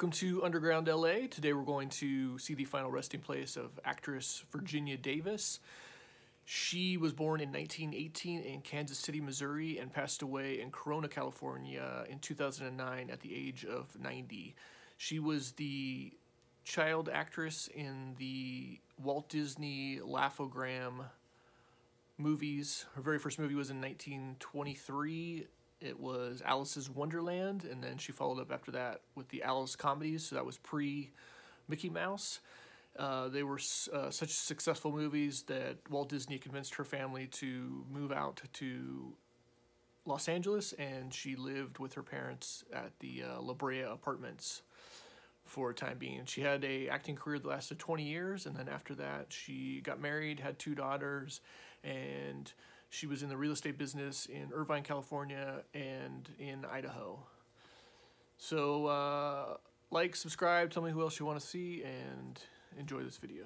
Welcome to Underground LA. Today we're going to see the final resting place of actress Virginia Davis. She was born in 1918 in Kansas City, Missouri, and passed away in Corona, California in 2009 at the age of 90. She was the child actress in the Walt Disney Laugh-O-Gram movies. Her very first movie was in 1923. It was Alice's Wonderland, and then she followed up after that with the Alice comedies. So that was pre Mickey Mouse. Uh, they were uh, such successful movies that Walt Disney convinced her family to move out to Los Angeles, and she lived with her parents at the uh, La Brea Apartments for a time being. She had a acting career that lasted 20 years, and then after that, she got married, had two daughters, and she was in the real estate business in Irvine, California, and in Idaho. So, uh, like, subscribe, tell me who else you want to see, and enjoy this video.